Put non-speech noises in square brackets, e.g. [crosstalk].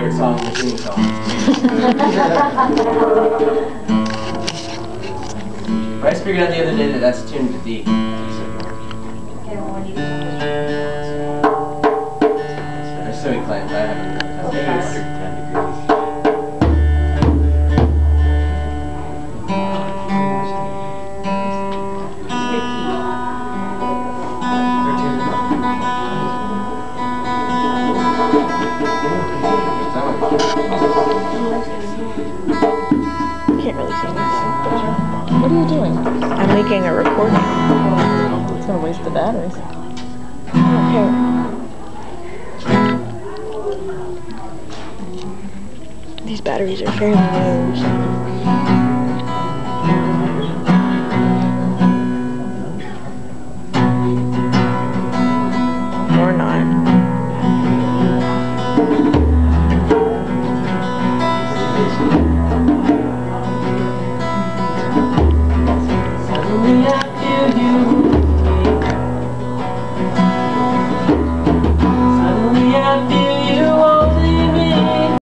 favorite song, the theme song. [laughs] I just figured out the other day that that's tuned to D. Okay, well, when you- Or so he claims. I haven't. Okay. What are you doing? I'm making a recording. It's gonna waste the batteries. Okay. These batteries are fairly new, so. Or not. Suddenly I feel you